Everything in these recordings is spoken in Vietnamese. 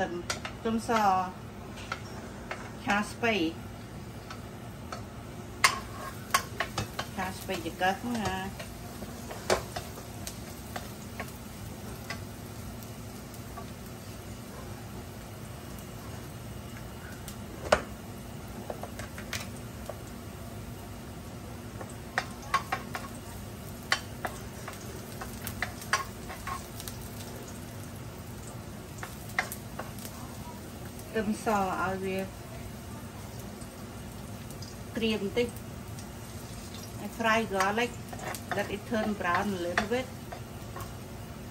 ទឹមទឹមសឆាស្ពៃឆាស្ពៃចកឹះណា ទឹមសឲ្យវាក្រៀមបន្តិច I fry garlic let it turn brown a little bit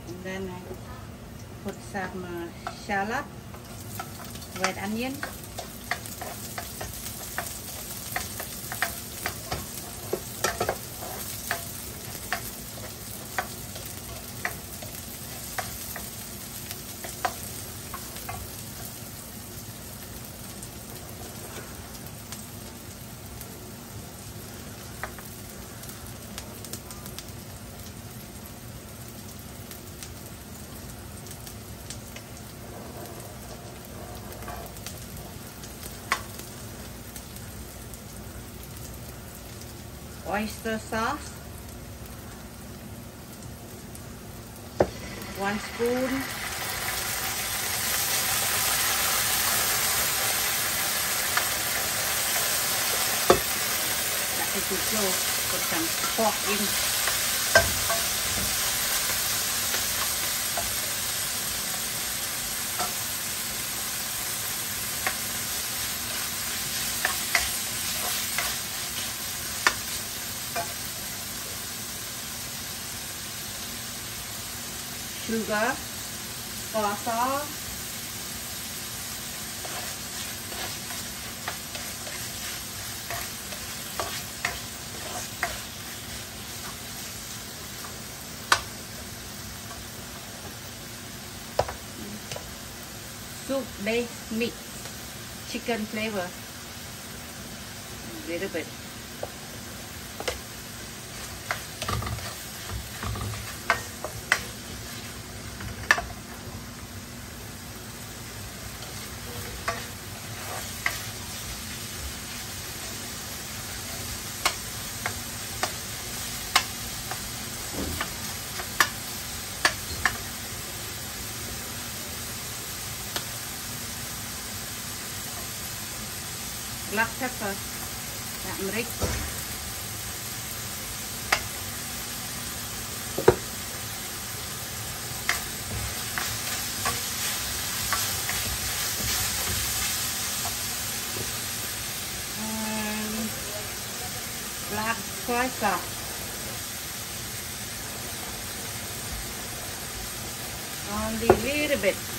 and then I put some uh, shallot red onion oyster sauce, 1 spoon, that is the put some pork in sugar, bò soup base meat, chicken flavor, a little bit. Black pepper. Mrik and black soy only a little bit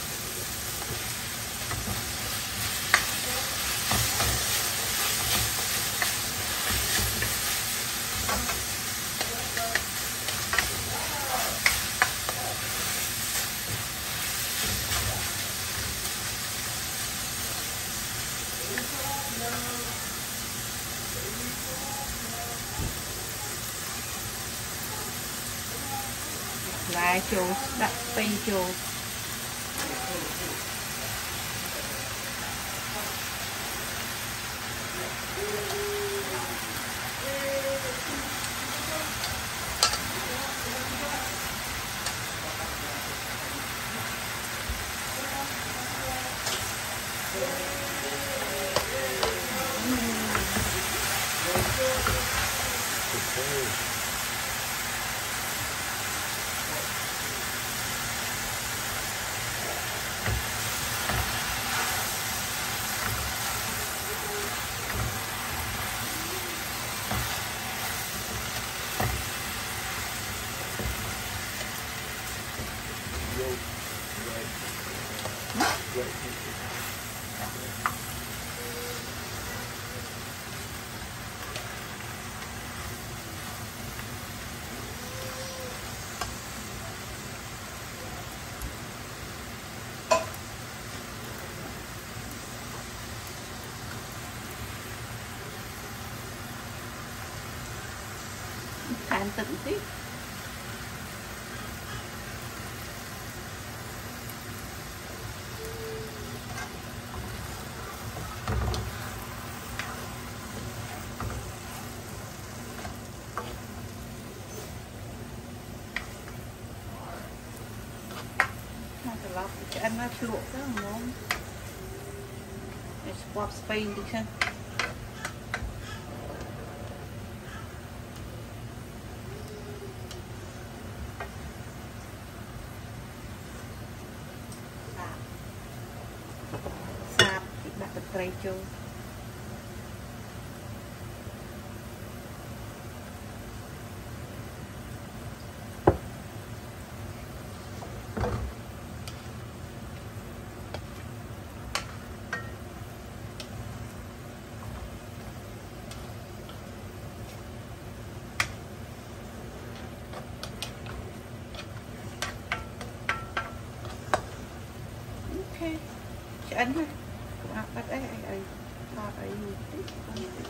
ដែរចូលដាក់ស្ពៃចូលអ មទឹកបន្តិចឡប់ឆ្អិនមកភ្លក់ទៅហ្មងស្គប់ស្ពៃបន្តិចហ្នឹង សាបដាក់ទឹកត្រីចូល ano, apat ay, ay, ay, ay, ay, ay, ay,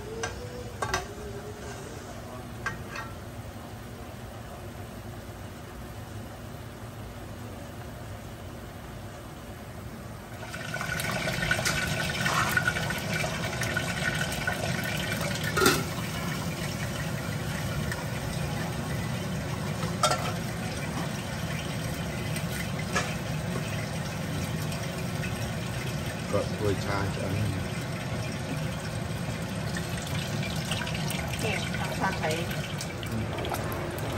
cho anh Kẹp, thằng thọt thấy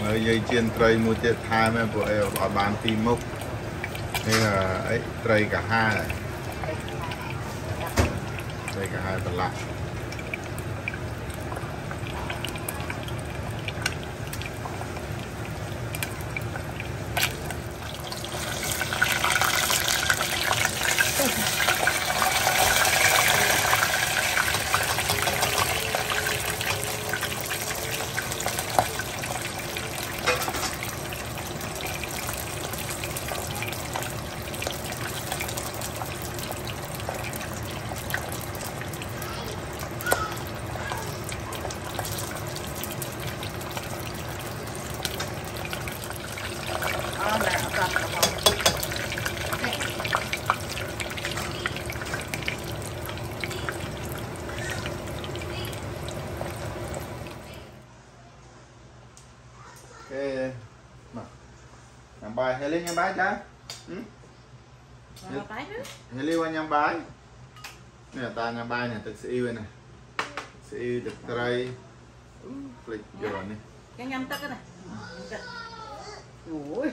ហើយយាយជៀនត្រីមួយទៀតថែមហ្នឹងព្រោះអីអត់បានពីរមុខនេះអីត្រីកាហាត្រីកាហាបន្លាស់ គេមកញ៉ាំបាយហេលីញ៉ាំបាយចាហឹម nó tái hết ហេលីមកញ៉ាំបាយនេះតាញ៉ាំបាយនេះទឹកស៊ីអ៊ីវនេះស៊ីអ៊ីវទឹកត្រីភ្លេចយកនេះ Cái nhâm tức cái này Tức. Ôi,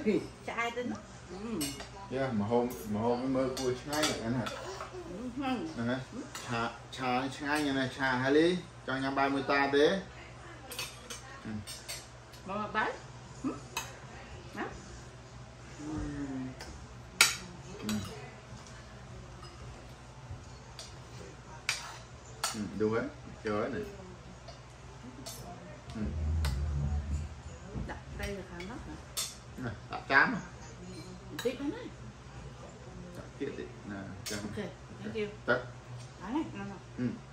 chai tính Ừ. យ៉ាមហូបមហូបវាមើលគួរឆ្ងាញ់ហ្នឹងណា Ừ. ហ្នឹងហើយឆាឆាឆ្ងាញ់ហ្នឹងណាឆាហេលីចង់ញ៉ាំបាយមួយតាទេ Mà mà bán Ừ. due chơi này. Ừ. đặt đây là khá mắc nè đặt tám à? tiếp đấy. Này đặt tiếp đi nè chăm ok thank you. Tất đấy này nó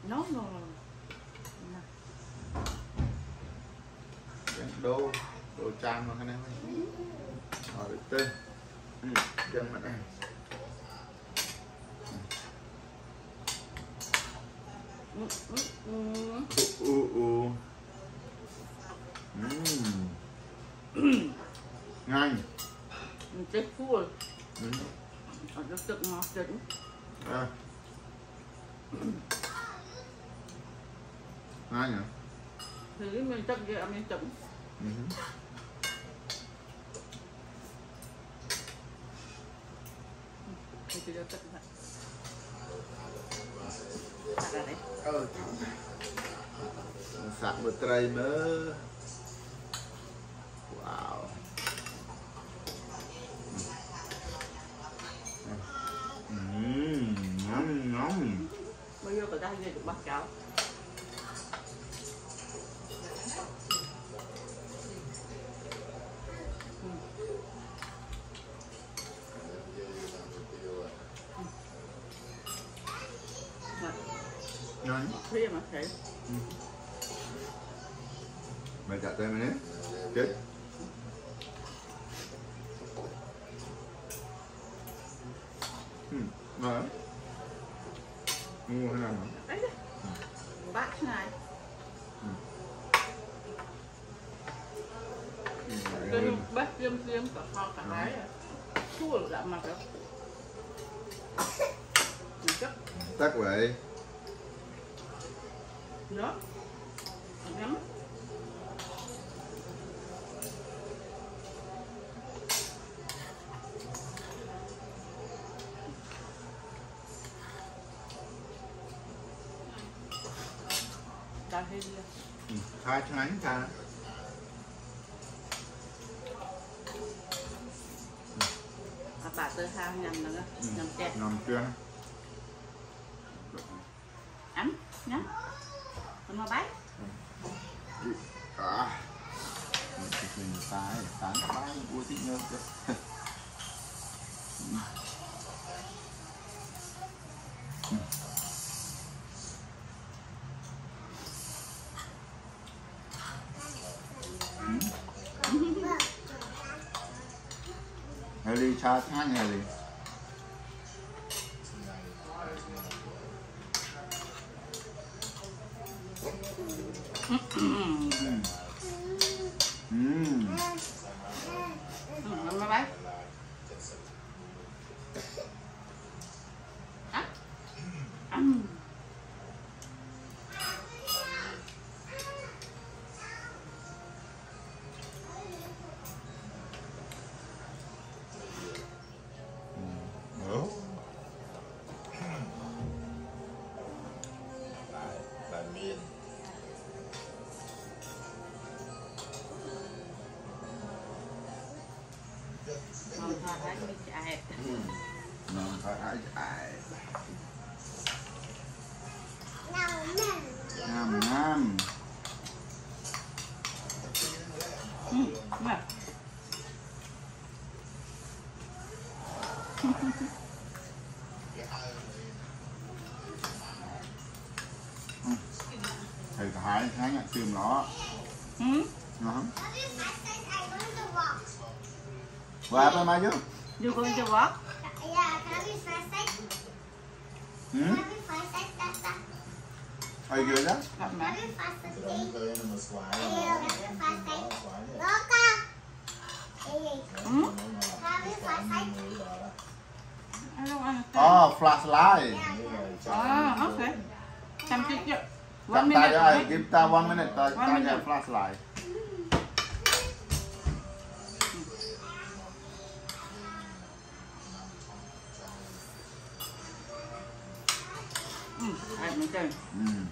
nó nó nó đô đồ trang mà cái này. Rồi tên. Chân mặt này ngay u ngon mình chết full ở rất rất ngon chết. À ngon nhỉ thì mình chắc gì mình chấm Mình chỉ cho chắc អើសាក់មើលត្រីមើលវ៉ាវអឺញ៉ាំញ៉ាំមកយកកដាស់យករបស់កៅ 何クリームかい、うん Make that them in it. Good. Hmm. Right. Mua thế nào hả? bát này. Cái bắt riêng riêng cả kho cả hái, à. Chua là dạ, mặt đó. Chắc vậy đó Ngắm Đã hết rồi. ừ. Khai cho anh cha À, bà tới hao nhầm nữa Ừ. nhầm chẹt Nằm chưa mà bái À. Mình sai Tán bái Ua thích nhớ cơ Heli, cha thang Heli. Chạy Nó phải ai Nam Nam. Thầy Thái Thái nhạc tìm nó Nó Và bên mai chứ you going to walk Ừ? Ôi kìa đó gặp mẹ. Đóng tới nó mà xoái Xoái ừ? Nó mà Người đó đó I don't understand Oh, flashlight. Như là cho à ok. chăm chút chứ. One Chạm tay minute cho ai, right? give ta one minute ta One ta minute. cho flashlight めうん。